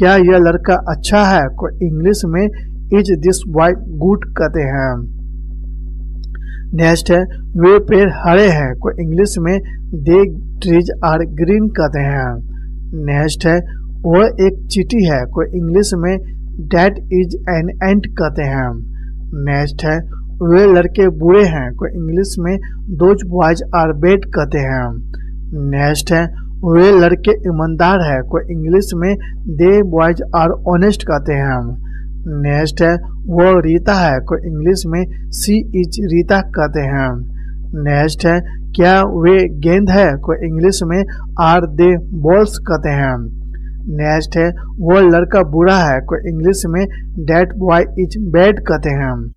क्या यह लड़का अच्छा है? को इंग्लिश में इज़ दिस बॉय गुड कहते हैं। नेक्स्ट है, वे पेड़ हरे हैं। को इंग्लिश में दे ट्रीज आर ग्रीन कहते हैं। नेक्स्ट है, वह एक चीटी है। को इंग्लिश में डेट इज़ एन एंट कहते हैं। नेक्स्ट है, वे लड़के बुरे हैं। को इंग्लिश में दोज बॉयज़ आर बेड कहते हैं। नेक्स्ट है वे लड़के ईमानदार है। को इंग्लिश में दे बॉयज़ आर ऑनेस्ट कहते हैं नेक्स्ट है, वो रीता है। को इंग्लिश में सी इज़ रीता कहते हैं नेक्स्ट है, क्या वे गेंद है? को इंग्लिश में आर दे बॉल्स कहते हैं नेक्स्ट है, वो लड़का बुरा है। को इंग्लिश में डेट बॉय इज़ बैड कहते हैं